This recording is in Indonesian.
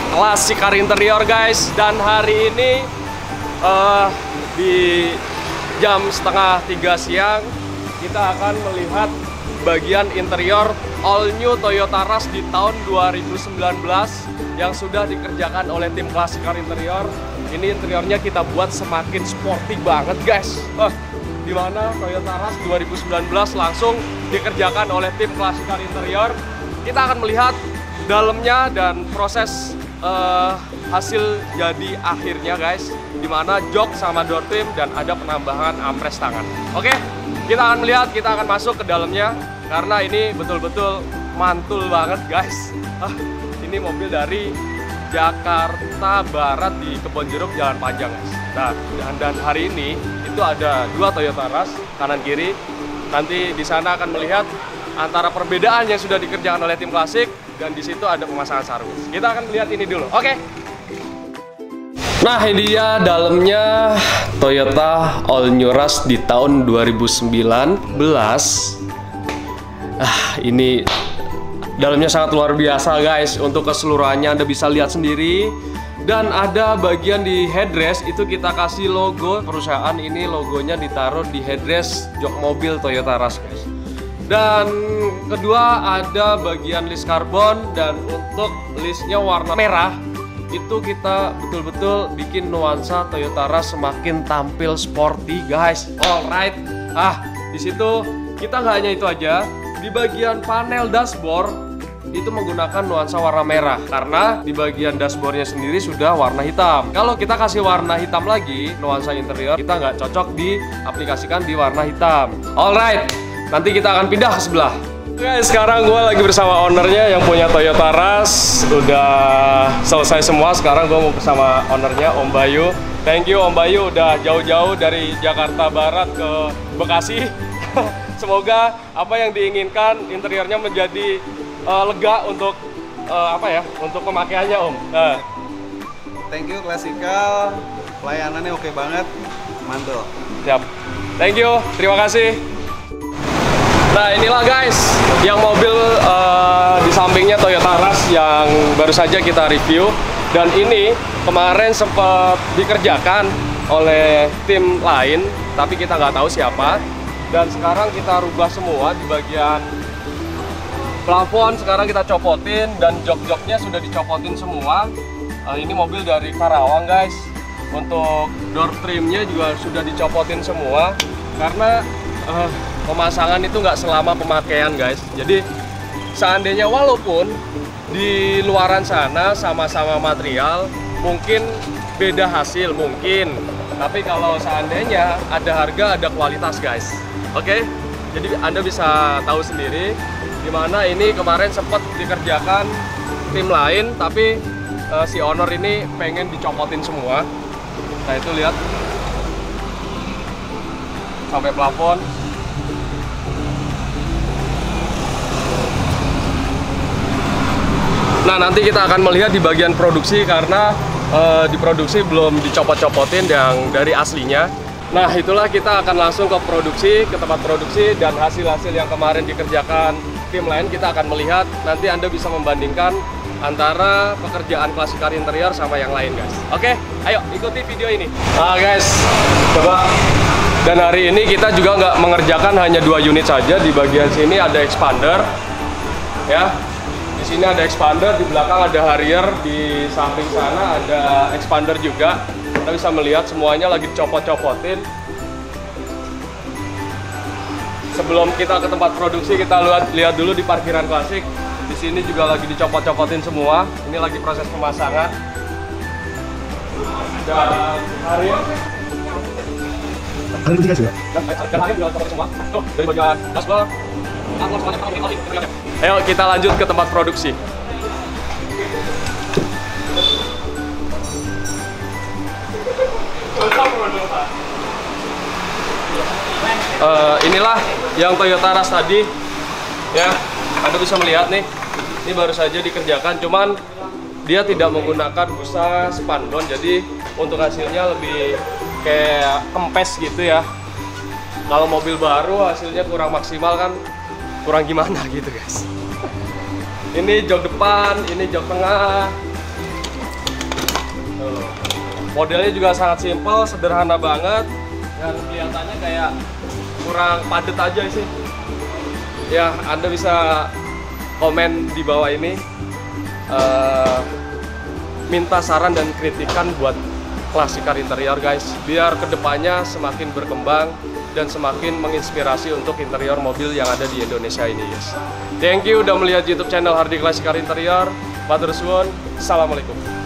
dengan saya Hardi Klasik Car Interior guys. Dan hari ini eh, di jam setengah tiga siang kita akan melihat bagian interior all new Toyota Rush di tahun 2019 yang sudah dikerjakan oleh tim Klasik Car Interior. Ini interiornya kita buat semakin sporty banget guys. Eh, di mana Toyota Rush 2019 langsung dikerjakan oleh tim Klasik Car Interior. Kita akan melihat dalamnya dan proses uh, hasil jadi akhirnya guys di mana jok sama door trim dan ada penambahan ampres tangan. Oke kita akan melihat kita akan masuk ke dalamnya karena ini betul-betul mantul banget guys. Ah, ini mobil dari Jakarta Barat di Kebonjeruk Jalan Panjang guys. Nah dan, dan hari ini itu ada dua Toyota Rush kanan kiri. Nanti di sana akan melihat antara perbedaan yang sudah dikerjakan oleh tim klasik dan di situ ada pemasangan sarung. Kita akan lihat ini dulu. Oke. Nah, ini dia dalamnya Toyota All New Rush di tahun 2019. Ah, ini dalamnya sangat luar biasa, guys. Untuk keseluruhannya Anda bisa lihat sendiri. Dan ada bagian di headrest itu kita kasih logo perusahaan ini logonya ditaruh di headrest jok mobil Toyota Rush, guys. Dan kedua ada bagian list karbon dan untuk listnya warna merah itu kita betul-betul bikin nuansa Toyota Rush semakin tampil sporty guys. Alright, ah di situ kita nggak hanya itu aja di bagian panel dashboard itu menggunakan nuansa warna merah karena di bagian dashboardnya sendiri sudah warna hitam. Kalau kita kasih warna hitam lagi nuansa interior kita nggak cocok diaplikasikan di warna hitam. Alright. Nanti kita akan pindah ke sebelah. Guys, sekarang gue lagi bersama ownernya yang punya Toyota Rush. Udah selesai semua. Sekarang gue mau bersama ownernya Om Bayu. Thank you Om Bayu udah jauh-jauh dari Jakarta Barat ke Bekasi. Semoga apa yang diinginkan interiornya menjadi uh, lega untuk uh, apa ya? Untuk pemakaiannya Om. Uh. Thank you Klasikal. Pelayanannya oke banget. Mantul. Siap. Thank you. Terima kasih. Nah inilah guys, yang mobil uh, di sampingnya Toyota Rush yang baru saja kita review dan ini kemarin sempat dikerjakan oleh tim lain, tapi kita nggak tahu siapa. Dan sekarang kita rubah semua di bagian plafon. Sekarang kita copotin dan jok-joknya sudah dicopotin semua. Uh, ini mobil dari Karawang guys. Untuk door trimnya juga sudah dicopotin semua karena uh, pemasangan itu nggak selama pemakaian guys. Jadi seandainya walaupun di luaran sana sama-sama material mungkin beda hasil mungkin. Tapi kalau seandainya ada harga ada kualitas guys. Oke? Okay? jadi anda bisa tahu sendiri di mana ini kemarin sempat dikerjakan tim lain tapi uh, si owner ini pengen dicopotin semua. Nah itu lihat. Sampai plafon Nah nanti kita akan melihat di bagian produksi karena uh, di produksi belum dicopot-copotin yang dari aslinya. Nah itulah kita akan langsung ke produksi, ke tempat produksi dan hasil-hasil yang kemarin dikerjakan tim lain kita akan melihat. Nanti Anda bisa membandingkan antara pekerjaan klasik car interior sama yang lain guys. Oke, ayo ikuti video ini. Nah guys, coba. Dan hari ini kita juga nggak mengerjakan hanya dua unit saja. Di bagian sini ada expander, ya di sini ada expander, di belakang ada Harrier, di samping sana ada expander juga. Kita bisa melihat semuanya lagi copot-copotin. Sebelum kita ke tempat produksi, kita lihat lihat dulu di parkiran klasik. Di sini juga lagi dicopot-copotin semua. Ini lagi proses pemasangan. Dan Harrier Kalian juga juga? dan Harrier juga copot semua. Tuh, dari bagian dashboard, Ayo kita lanjut ke tempat produksi. Uh, inilah yang Toyota Rush tadi ya Anda bisa melihat nih ini baru saja dikerjakan cuman dia tidak menggunakan busa spandon jadi untuk hasilnya lebih kayak kempes gitu ya kalau mobil baru hasilnya kurang maksimal kan kurang gimana gitu guys Ini jok depan, ini jok tengah. Modelnya juga sangat simpel, sederhana banget dan kelihatannya kayak kurang padat aja sih. Ya, Anda bisa komen di bawah ini. Eh, minta saran dan kritikan buat klasik car interior guys biar ke depannya semakin berkembang dan semakin menginspirasi untuk interior mobil yang ada di Indonesia ini guys thank you udah melihat YouTube channel Hardi Car Interior. Matur suwun. Assalamualaikum